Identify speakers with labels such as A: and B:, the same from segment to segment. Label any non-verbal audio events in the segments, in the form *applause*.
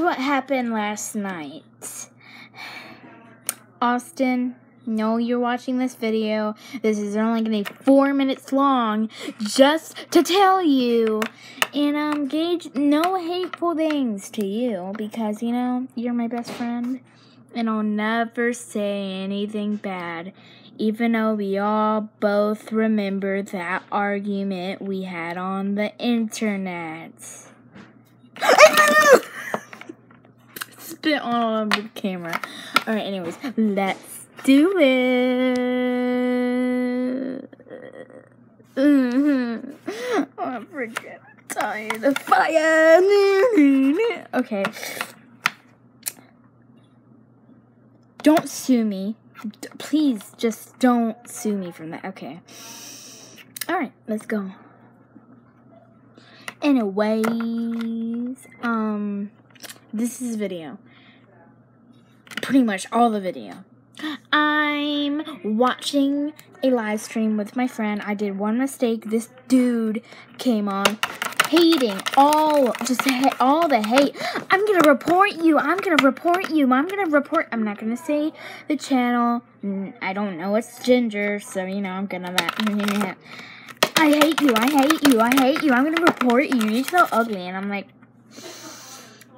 A: what happened last night. Austin, know you're watching this video. This is only to be four minutes long just to tell you. And, um, Gage, no hateful things to you because, you know, you're my best friend. And I'll never say anything bad, even though we all both remember that argument we had on the internet. Spit on the camera. Alright, anyways, let's do it. Mm-hmm. Oh, I forget. I'm tired of fire. Okay. Don't sue me. D- Please, just don't sue me from that. Okay. Alright, let's go. Anyways, um, this is video. Pretty much all the video. I'm watching a live stream with my friend. I did one mistake. This dude came on hating all just all the hate. I'm gonna report you. I'm gonna report you. I'm gonna report. I'm not gonna say the channel. Mm, I don't know. It's Ginger, so you know I'm gonna that. *laughs* I hate you. I hate you. I hate you. I'm gonna report you. You're so ugly. And I'm like,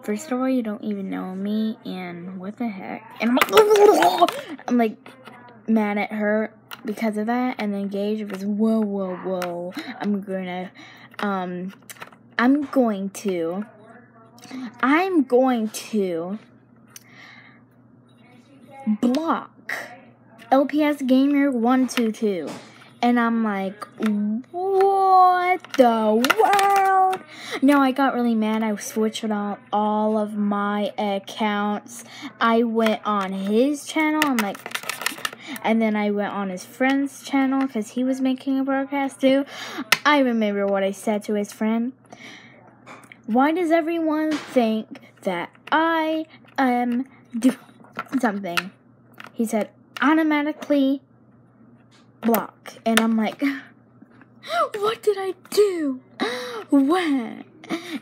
A: first of all, you don't even know me, and what the heck? And I'm *laughs* like, I'm like mad at her because of that. And then Gage was, whoa, whoa, whoa. I'm gonna, um, I'm going to, I'm going to block LPS Gamer 122. And I'm like, what the world? No, I got really mad. I switched out all of my accounts. I went on his channel. I'm like, and then I went on his friend's channel because he was making a broadcast too. I remember what I said to his friend. Why does everyone think that I am doing something? He said, automatically block. And I'm like, *gasps* what did I do? *gasps* What?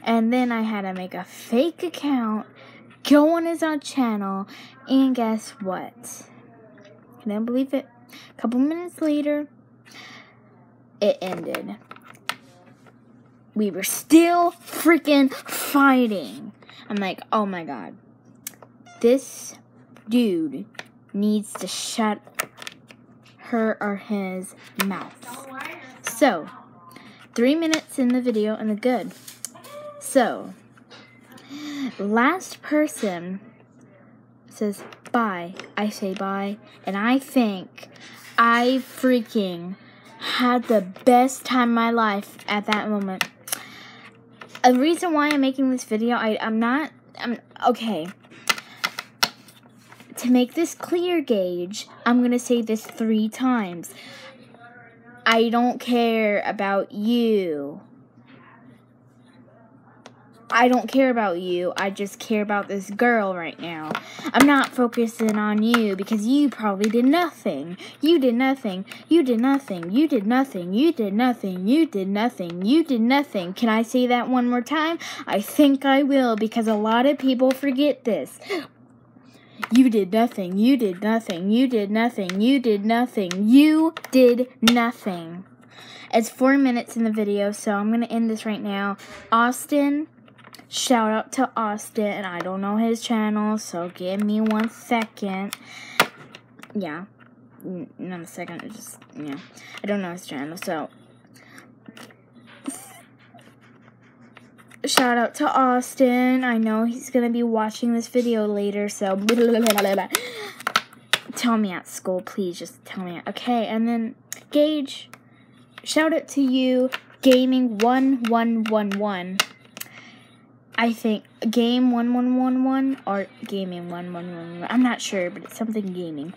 A: And then I had to make a fake account, go on his own channel, and guess what? Can I believe it? A couple minutes later, it ended. We were still freaking fighting. I'm like, oh my god. This dude needs to shut her or his mouth. So, three minutes in the video and the good. So, last person says bye. I say bye, and I think I freaking had the best time of my life at that moment. A reason why I'm making this video, I, I'm not, I'm, okay. To make this clear, Gage, I'm gonna say this three times. I don't care about you. I don't care about you. I just care about this girl right now. I'm not focusing on you because you probably did nothing. You did nothing. You did nothing. You did nothing. You did nothing. You did nothing. You did nothing. Can I say that one more time? I think I will because a lot of people forget this. You did nothing. You did nothing. You did nothing. You did nothing. You did nothing. It's four minutes in the video, so I'm going to end this right now. Austin, shout out to Austin, and I don't know his channel, so give me one second. Yeah, not a second, just, yeah. I don't know his channel, so. Shout out to Austin. I know he's going to be watching this video later, so. Tell me at school, please. Just tell me. Okay, and then Gage, shout out to you, Gaming1111. I think game 1111 or gaming 1111. I'm not sure, but it's something gaming.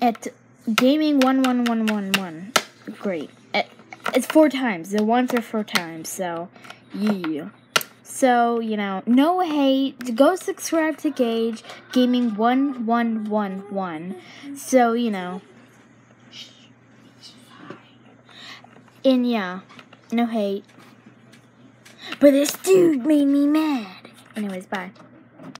A: At gaming 11111. Great. It, it's four times. The ones are four times, so yeah. So, you know, no hate. Go subscribe to Gage Gaming 1111. So, you know. And yeah, no hate. But this dude made me mad. Anyways, bye.